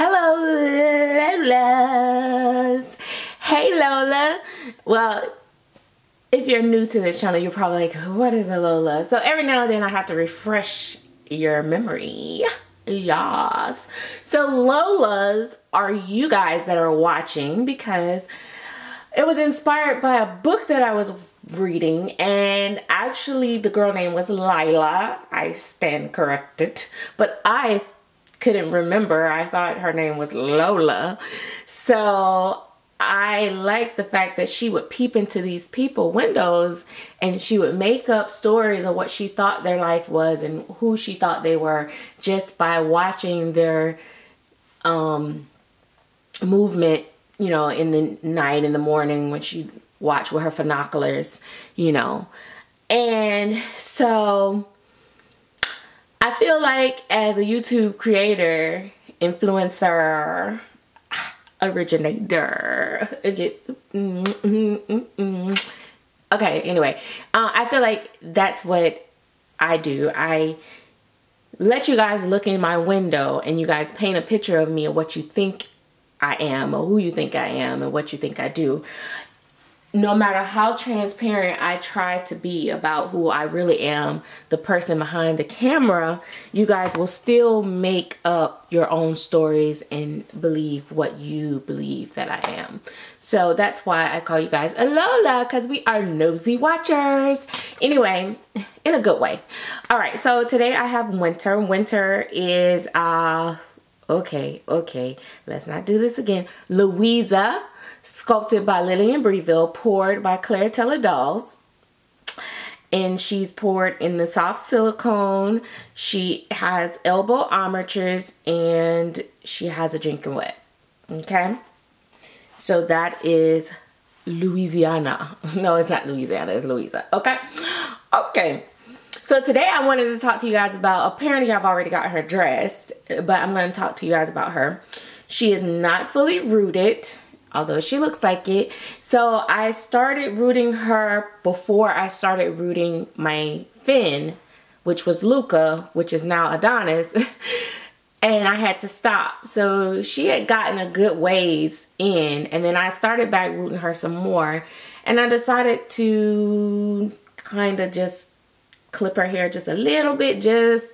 Hello, Lolas. Hey, Lola. Well, if you're new to this channel, you're probably like, what is a Lola? So every now and then I have to refresh your memory. Yes. So Lolas are you guys that are watching because it was inspired by a book that I was reading and actually the girl name was Lila. I stand corrected. But I couldn't remember. I thought her name was Lola. So I liked the fact that she would peep into these people windows and she would make up stories of what she thought their life was and who she thought they were just by watching their um, movement, you know, in the night, in the morning when she watched with her binoculars, you know. And so I feel like as a YouTube creator, influencer, originator, it gets, mm, mm, mm, okay, anyway, uh, I feel like that's what I do. I let you guys look in my window and you guys paint a picture of me of what you think I am or who you think I am and what you think I do no matter how transparent I try to be about who I really am, the person behind the camera, you guys will still make up your own stories and believe what you believe that I am. So that's why I call you guys Alola because we are nosy watchers. Anyway, in a good way. All right, so today I have Wynter. Wynter is, uh, okay, okay, let's not do this again. Louisa sculpted by Lillian Breville, poured by Claire Teller Dolls. And she's poured in the soft silicone. She has elbow armatures and she has a drinking wet. Okay. So that is Louisiana. No, it's not Louisiana, it's Louisa. Okay. Okay. So today I wanted to talk to you guys about, apparently I've already got her dressed, but I'm going to talk to you guys about her. She is not fully rooted although she looks like it. So I started rooting her before I started rooting my Finn, which was Luca, which is now Adonis. and I had to stop. So she had gotten a good ways in and then I started back rooting her some more and I decided to kind of just clip her hair just a little bit just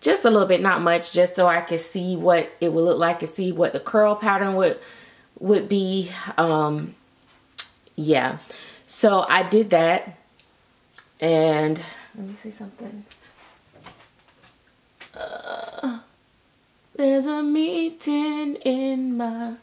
just a little bit not much just so I could see what it would look like and see what the curl pattern would would be, um, yeah. So I did that. And let me see something. Uh, there's a meeting in my...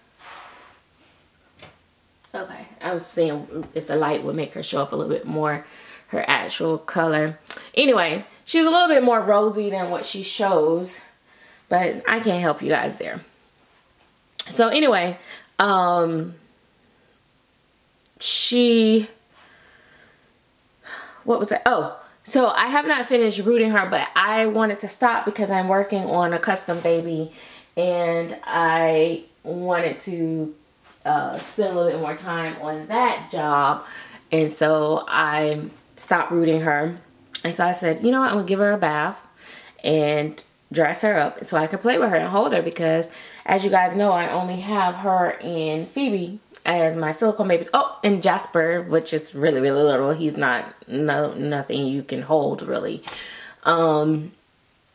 Okay, I was seeing if the light would make her show up a little bit more her actual color. Anyway, she's a little bit more rosy than what she shows, but I can't help you guys there. So anyway, um, she, what was it? Oh, so I have not finished rooting her, but I wanted to stop because I'm working on a custom baby and I wanted to uh, spend a little bit more time on that job. And so I stopped rooting her. And so I said, you know what, I'm gonna give her a bath and dress her up so I can play with her and hold her because as you guys know I only have her and Phoebe as my silicone babies. Oh, and Jasper, which is really, really little. He's not no nothing you can hold really. Um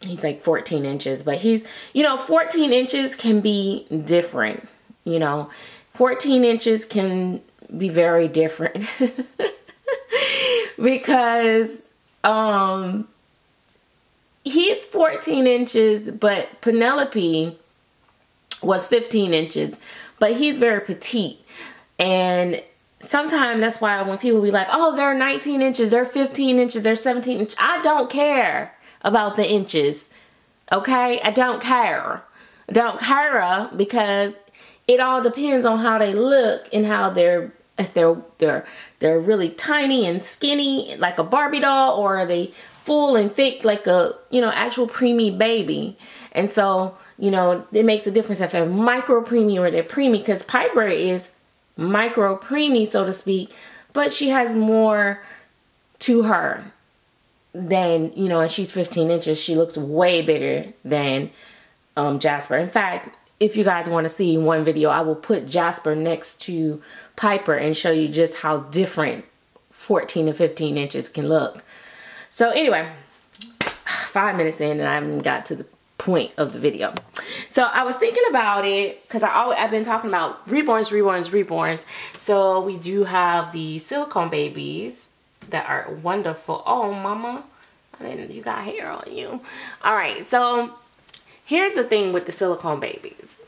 he's like 14 inches, but he's you know 14 inches can be different, you know. 14 inches can be very different because um he's 14 inches, but Penelope was 15 inches, but he's very petite. And sometimes that's why when people be like, oh, they're 19 inches, they're 15 inches, they're 17 inches. I don't care about the inches. Okay? I don't care. I don't care because it all depends on how they look and how they're if they're they're they're really tiny and skinny like a Barbie doll or are they full and thick like a, you know, actual preemie baby. And so, you know, it makes a difference if they're micro preemie or they're preemie because Piper is micro preemie, so to speak, but she has more to her than, you know, and she's 15 inches. She looks way bigger than um, Jasper. In fact, if you guys want to see one video, I will put Jasper next to Piper and show you just how different 14 and 15 inches can look. So anyway, five minutes in and I haven't got to the point of the video. So I was thinking about it because I've been talking about reborns, reborns, reborns. So we do have the silicone babies that are wonderful. Oh, mama, I didn't, you got hair on you. All right, so here's the thing with the silicone babies.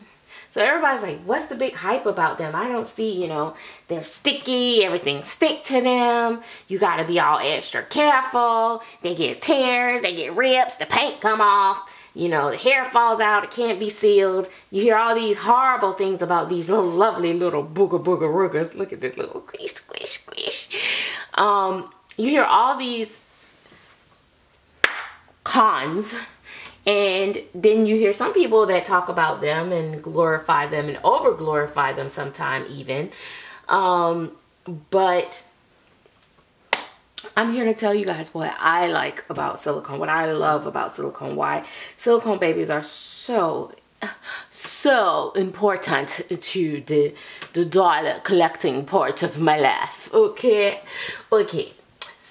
So everybody's like, what's the big hype about them? I don't see, you know, they're sticky, everything stick to them. You gotta be all extra careful. They get tears, they get rips, the paint come off you know, the hair falls out, it can't be sealed. You hear all these horrible things about these little lovely little booger booger roogers. Look at this little squish, squish, squish. Um, you hear all these cons and then you hear some people that talk about them and glorify them and over glorify them sometime even. Um, but I'm here to tell you guys what I like about silicone, what I love about silicone, why silicone babies are so so important to the the dollar collecting part of my life. Okay? Okay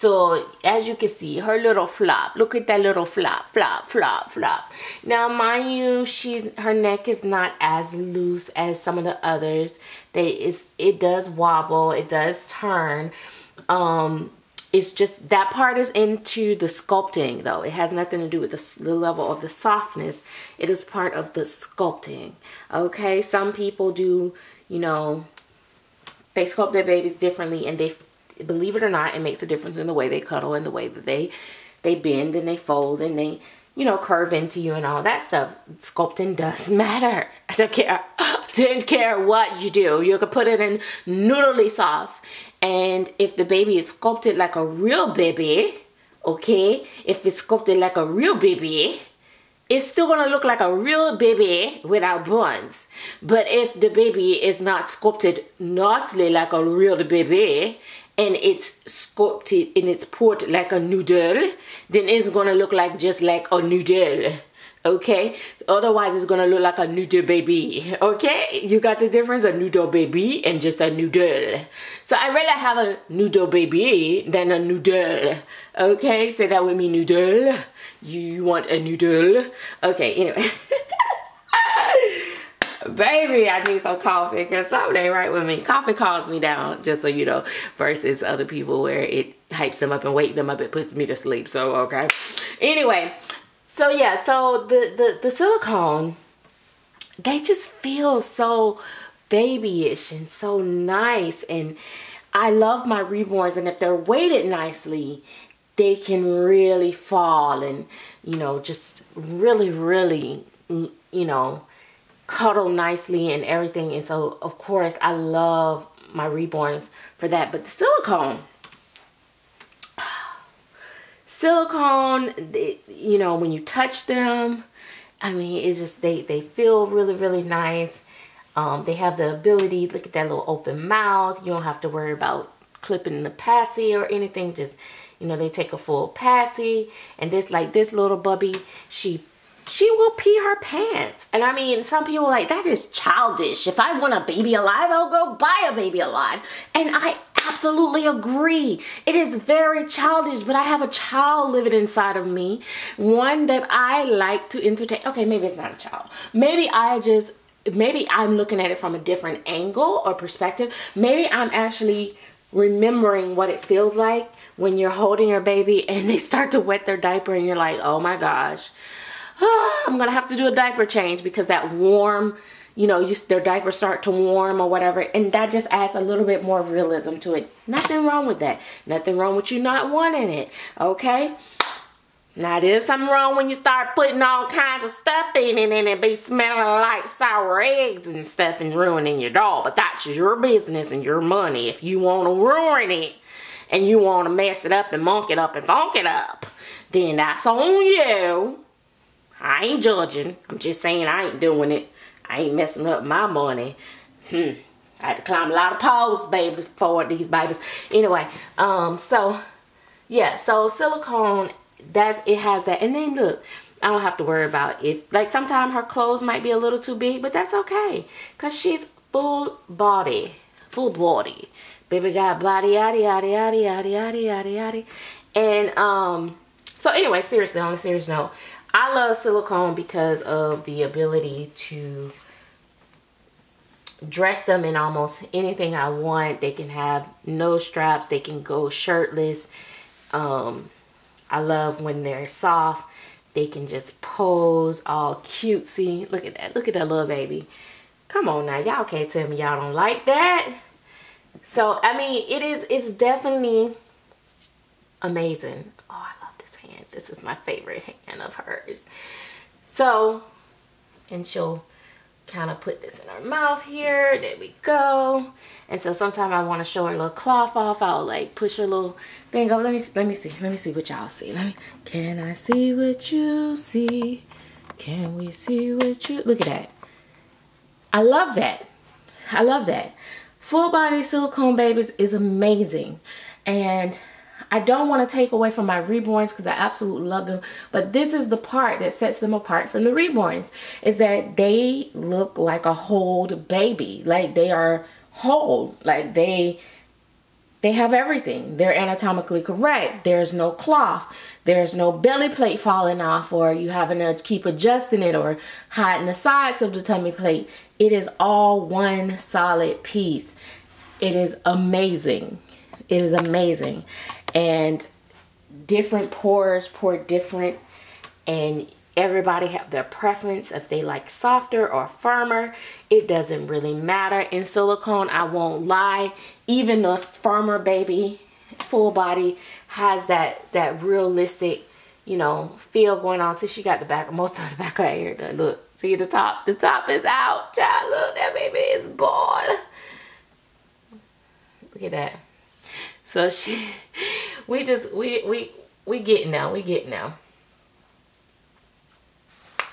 so as you can see her little flop. Look at that little flop flop flop flop. Now mind you she's her neck is not as loose as some of the others. They is it does wobble it does turn. Um it's just that part is into the sculpting though. It has nothing to do with the, the, level of the softness. It is part of the sculpting okay? Some people do you know they sculpt their babies differently and they believe it or not it makes a difference in the way they cuddle and the way that they they bend and they fold and they you know curve into you and all that stuff. Sculpting does matter. I don't care I don't care what you do. You can put it in noodly soft and if the baby is sculpted like a real baby, okay, if it's sculpted like a real baby, it's still gonna look like a real baby without buns. But if the baby is not sculpted nicely like a real baby, and it's sculpted in its port like a noodle, then it's gonna look like just like a noodle okay? Otherwise it's gonna look like a noodle baby okay? You got the difference a noodle baby and just a noodle. So i rather have a noodle baby than a noodle okay? Say that with me noodle. You want a noodle? Okay anyway baby i need some coffee because something right with me coffee calms me down just so you know versus other people where it hypes them up and wake them up it puts me to sleep so okay anyway so yeah, so the, the, the silicone, they just feel so babyish and so nice. And I love my reborns. And if they're weighted nicely, they can really fall and, you know, just really, really, you know, cuddle nicely and everything. And so, of course, I love my reborns for that. But the silicone, silicone, they, you know, when you touch them, I mean, it's just, they, they feel really, really nice. Um, they have the ability, look at that little open mouth. You don't have to worry about clipping the passy or anything. Just, you know, they take a full passy. And this, like this little bubby, she she will pee her pants. And I mean, some people like, that is childish. If I want a baby alive, I'll go buy a baby alive. And I absolutely agree. It is very childish, but I have a child living inside of me. One that I like to entertain. Okay, maybe it's not a child. Maybe I just, maybe I'm looking at it from a different angle or perspective. Maybe I'm actually remembering what it feels like when you're holding your baby and they start to wet their diaper and you're like, oh my gosh I'm gonna have to do a diaper change because that warm, you know, you, their diapers start to warm or whatever, and that just adds a little bit more realism to it. Nothing wrong with that. Nothing wrong with you not wanting it, okay? Now there's something wrong when you start putting all kinds of stuff in it and it be smelling like sour eggs and stuff and ruining your doll. But that's your business and your money. If you want to ruin it and you want to mess it up and monk it up and funk it up, then that's on you. I ain't judging. I'm just saying I ain't doing it. I ain't messing up my money. Hmm. I had to climb a lot of poles, baby, for these babies. Anyway, um, so yeah, so silicone, that's it has that. And then look, I don't have to worry about if, like sometimes her clothes might be a little too big, but that's okay. Because she's full body, full body. Baby got body, yaddy, yaddy, yaddy, yaddy, yaddy, yaddy, yaddy. And um, so anyway, seriously, on a serious note, I love silicone because of the ability to dress them in almost anything I want. They can have no straps. They can go shirtless. Um, I love when they're soft. They can just pose all cutesy. Look at that. Look at that little baby. Come on now. Y'all can't tell me y'all don't like that. So, I mean, it is, it's definitely amazing. Oh, I love this hand. This is my favorite hand of hers. So, and she'll kind of put this in her mouth here. There we go. And so sometimes I want to show her a little cloth off. I'll like push her little thing up. Let me let me see. Let me see what y'all see. Let me. Can I see what you see? Can we see what you? Look at that. I love that. I love that. Full body silicone babies is amazing. And I don't want to take away from my reborns because I absolutely love them. But this is the part that sets them apart from the reborns. Is that they look like a whole baby. Like they are whole. Like they they have everything. They're anatomically correct. There's no cloth. There's no belly plate falling off or you having to keep adjusting it or hiding the sides of the tummy plate. It is all one solid piece. It is amazing. It is amazing and different pourers pour different and everybody have their preference if they like softer or firmer. It doesn't really matter. In silicone i won't lie even the firmer baby full body has that that realistic you know feel going on. So she got the back most of the back of her hair done. Look see the top the top is out child. Look that baby is born. Look at that. So she, we just, we, we, we getting now, we getting now.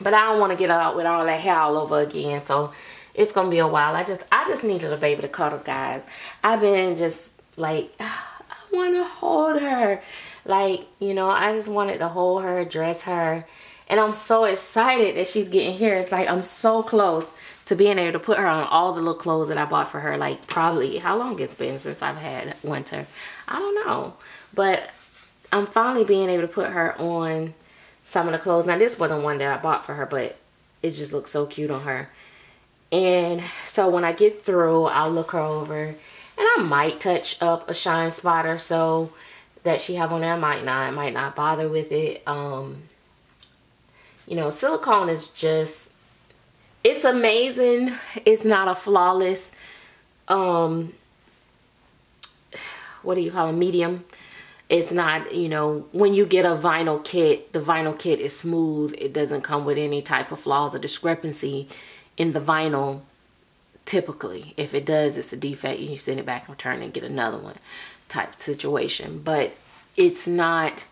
But I don't want to get out with all that hair all over again. So it's to be a while. I just, I just needed a baby to cuddle, guys. I've been just like, I want to hold her. Like, you know, I just wanted to hold her, dress her. And I'm so excited that she's getting here. It's like I'm so close to being able to put her on all the little clothes that I bought for her. Like probably, how long it's been since I've had Wynter? I don't know. But I'm finally being able to put her on some of the clothes. Now this wasn't one that I bought for her, but it just looks so cute on her. And so when I get through, I'll look her over and I might touch up a shine spot or so that she have on there. I might not, I might not bother with it. Um, you know, silicone is just, it's amazing. It's not a flawless, um, what do you call a medium it's not you know when you get a vinyl kit the vinyl kit is smooth. It doesn't come with any type of flaws or discrepancy in the vinyl typically. If it does it's a defect you send it back and return and get another one type situation. But it's not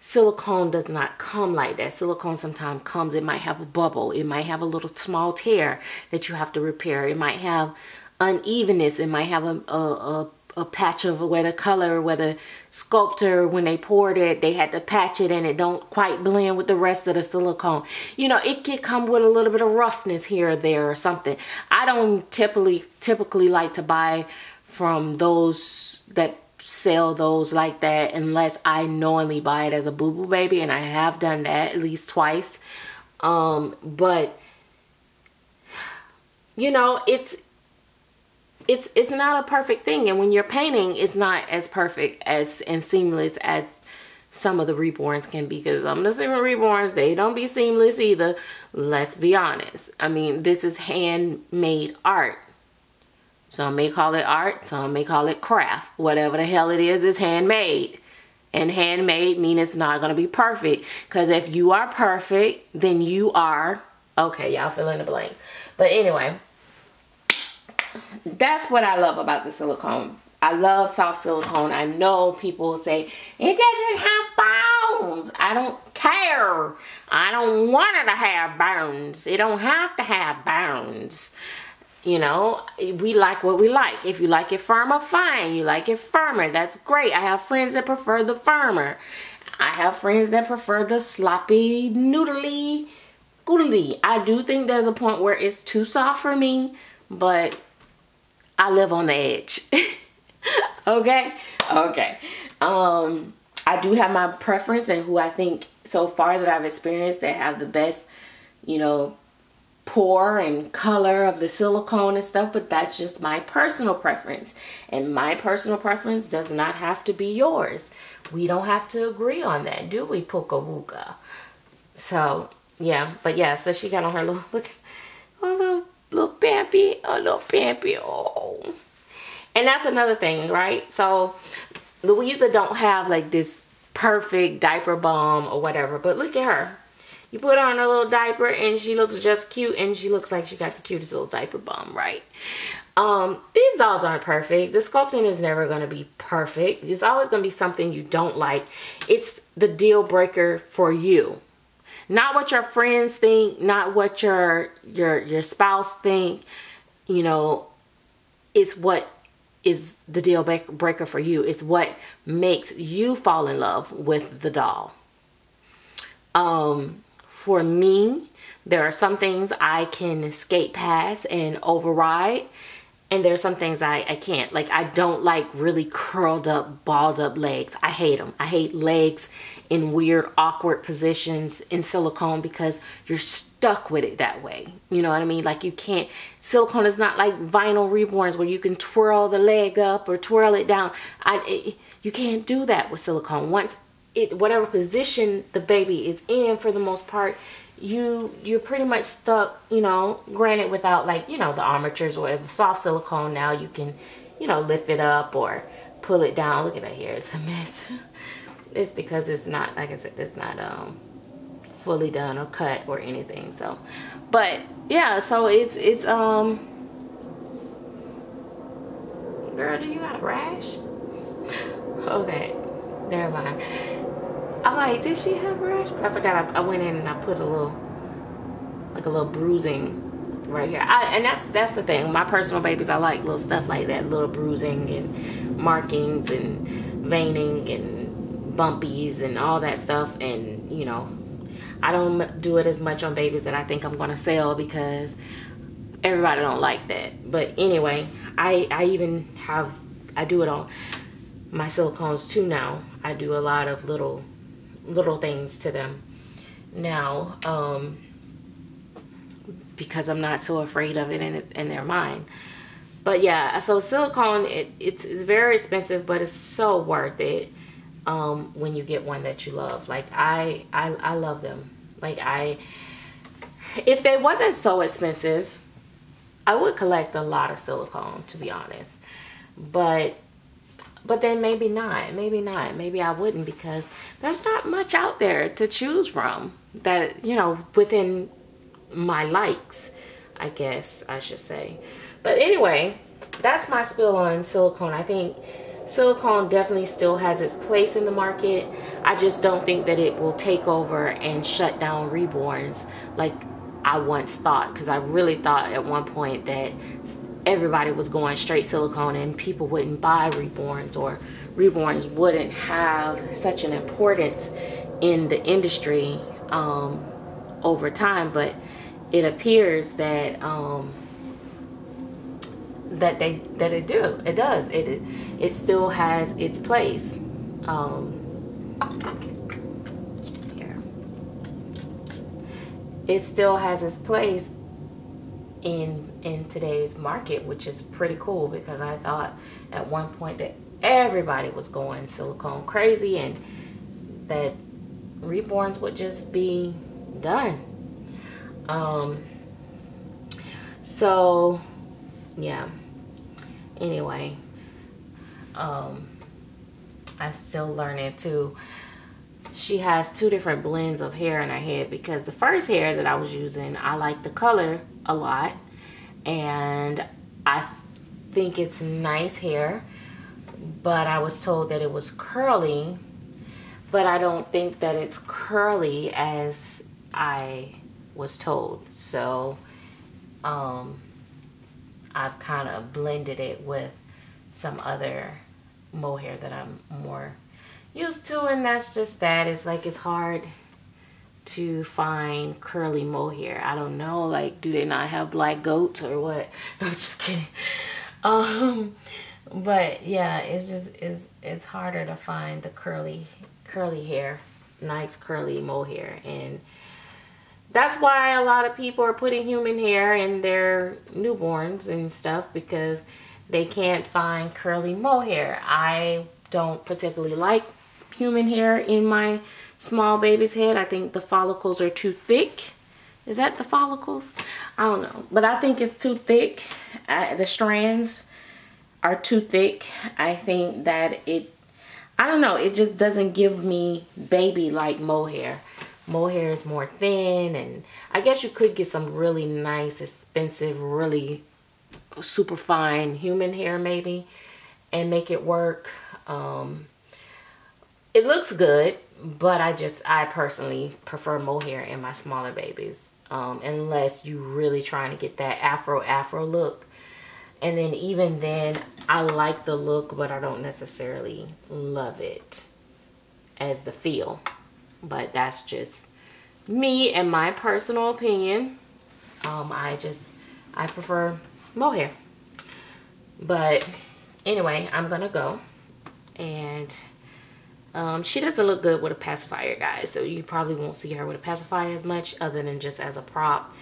silicone does not come like that. Silicone sometimes comes it might have a bubble it might have a little small tear that you have to repair. It might have unevenness it might have a, a, a a patch of where the color, where the sculptor, when they poured it, they had to patch it and it don't quite blend with the rest of the silicone. You know, it could come with a little bit of roughness here or there or something. I don't typically typically like to buy from those that sell those like that unless I knowingly buy it as a boo-boo baby and I have done that at least twice. Um, but you know, it's it's it's not a perfect thing. And when you're painting it's not as perfect as and seamless as some of the reborns can be because I'm assuming reborns they don't be seamless either. Let's be honest. I mean this is handmade art. Some may call it art some may call it craft. Whatever the hell it is is handmade. And handmade mean it's not to be perfect because if you are perfect then you are okay y'all fill in the blank. But anyway that's what I love about the silicone. I love soft silicone. I know people say, it doesn't have bones. I don't care. I don't want it to have bones. It don't have to have bones. You know, we like what we like. If you like it firmer, fine. You like it firmer, that's great. I have friends that prefer the firmer. I have friends that prefer the sloppy, noodly, goodly. I do think there's a point where it's too soft for me, but I live on the edge. okay? Okay. Um, I do have my preference and who I think so far that I've experienced that have the best, you know, pour and color of the silicone and stuff, but that's just my personal preference. And my personal preference does not have to be yours. We don't have to agree on that, do we, Puka Wuka? So, yeah, but yeah, so she got on her little, look, a little, little pampy, a little pampy, oh. And that's another thing, right? So, Louisa don't have like this perfect diaper balm or whatever, but look at her you put on a little diaper and she looks just cute and she looks like she got the cutest little diaper bum, right? Um, these dolls aren't perfect. The sculpting is never going to be perfect. It's always going to be something you don't like. It's the deal breaker for you. Not what your friends think, not what your your your spouse think, you know, it's what is the deal breaker for you. It's what makes you fall in love with the doll. Um, for me, there are some things I can skate past and override. And there are some things I, I can't. Like, I don't like really curled up, balled up legs. I hate them. I hate legs in weird, awkward positions in silicone because you're stuck with it that way. You know what I mean? Like, you can't, silicone is not like vinyl reborns where you can twirl the leg up or twirl it down. I, it, you can't do that with silicone. Once it whatever position the baby is in for the most part you you're pretty much stuck you know granted without like you know the armatures or the soft silicone now you can you know lift it up or pull it down look at that here it's a mess it's because it's not like i said it's not um fully done or cut or anything so but yeah so it's it's um girl do you got a rash okay never mind I'm like, did she have rash? But I forgot I, I, went in and I put a little, like a little bruising right here. I, and that's that's the thing. My personal babies, I like little stuff like that, little bruising and markings and veining and bumpies and all that stuff. And you know, I don't do it as much on babies that I think I'm gonna sell because everybody don't like that. But anyway, I I even have I do it on my silicones too now. I do a lot of little little things to them now um, because I'm not so afraid of it in, in their mind. But yeah, so silicone, it, it's, it's very expensive, but it's so worth it um, when you get one that you love. Like I, I, I love them. Like I, if they wasn't so expensive, I would collect a lot of silicone, to be honest. But but then maybe not maybe not maybe i wouldn't because there's not much out there to choose from that you know within my likes i guess i should say but anyway that's my spill on silicone i think silicone definitely still has its place in the market. I just don't think that it will take over and shut down reborns like i once thought because i really thought at one point that everybody was going straight silicone and people wouldn't buy reborns or reborns wouldn't have such an importance in the industry um, over time. But it appears that um, that they that it do it does it it still has its place um, here. it still has its place in in today's market, which is pretty cool because I thought at one point that everybody was going silicone crazy and that reborns would just be done. Um, so yeah. Anyway, um, I'm still learning too. She has two different blends of hair in her head because the first hair that I was using, I like the color a lot. And I think it's nice hair but I was told that it was curly. But I don't think that it's curly as I was told. So um, I've kind of blended it with some other mohair that I'm more used to and that's just that. It's like it's hard to find curly mohair. I don't know, like do they not have black goats or what? I'm just kidding. Um, but yeah, it's just it's it's harder to find the curly curly hair, nice curly mohair and that's why a lot of people are putting human hair in their newborns and stuff because they can't find curly mohair. I don't particularly like human hair in my small baby's head. I think the follicles are too thick. Is that the follicles? I don't know. But I think it's too thick. The strands are too thick. I think that it, I don't know, it just doesn't give me baby-like mohair. Mohair is more thin and I guess you could get some really nice, expensive, really super fine human hair maybe and make it work. Um, it looks good, but I just, I personally prefer mohair in my smaller babies. Um, unless you really trying to get that afro afro look and then even then I like the look but I don't necessarily love it as the feel but that's just me and my personal opinion um, I just I prefer mohair but anyway I'm gonna go and um, she doesn't look good with a pacifier, guys. So you probably won't see her with a pacifier as much other than just as a prop.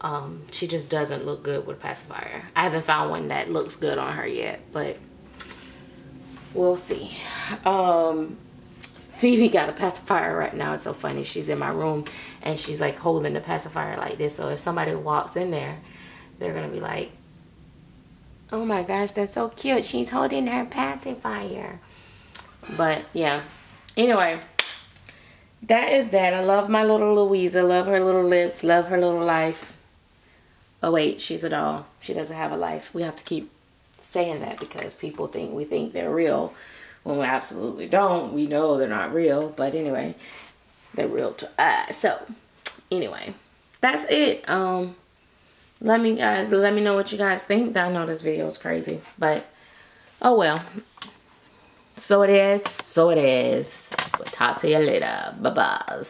Um, she just doesn't look good with a pacifier. I haven't found one that looks good on her yet, but we'll see. Um, Phoebe got a pacifier right now. It's so funny. She's in my room and she's like holding the pacifier like this. So if somebody walks in there, they're going to be like, oh my gosh, that's so cute. She's holding her pacifier. But yeah. Anyway, that is that. I love my little Louise. I love her little lips. Love her little life. Oh wait, she's a doll. She doesn't have a life. We have to keep saying that because people think we think they're real when we absolutely don't. We know they're not real. But anyway, they're real to us. So anyway, that's it. Um, let me guys, let me know what you guys think. I know this video is crazy, but oh well. So it is. So it is. We'll talk to you later. Bye-bye.